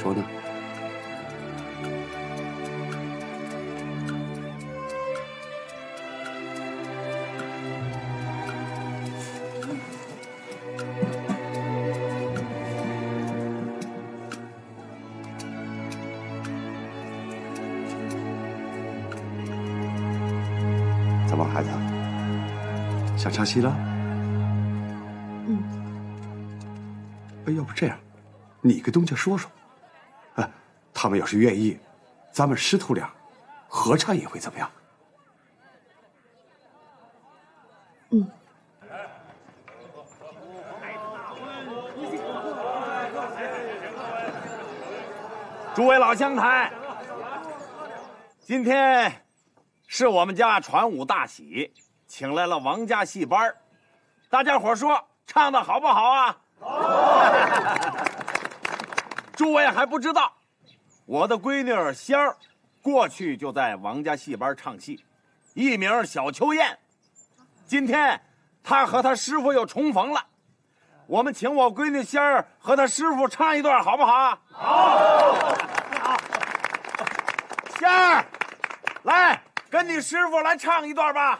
说呢？怎么，孩子？想唱戏了？嗯。哎，要不这样，你跟东家说说，哎，他们要是愿意，咱们师徒俩合唱也会，怎么样？嗯。诸位老乡台，今天是我们家传武大喜，请来了王家戏班大家伙说唱的好不好啊？好。诸位还不知道，我的闺女仙儿，过去就在王家戏班唱戏，艺名小秋燕。今天她和她师傅又重逢了，我们请我闺女仙儿和她师傅唱一段，好不好？好。仙儿，来跟你师傅来唱一段吧。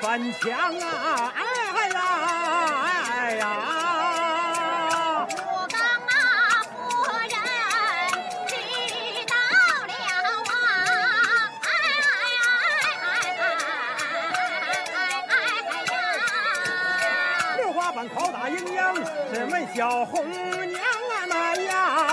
翻墙啊！哎呀，哎呀！我刚那夫人知道了啊！哎呀！六花板拷打阴阳，只问小红娘啊那呀！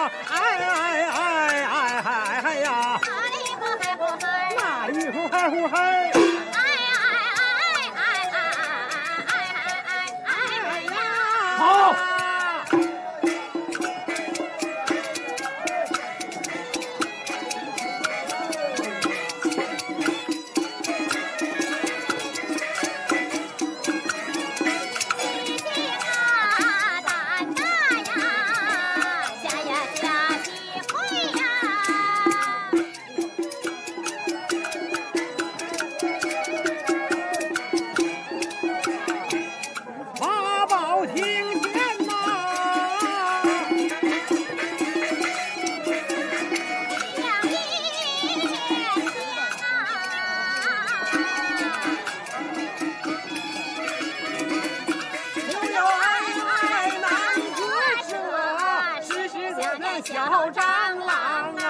小蟑螂。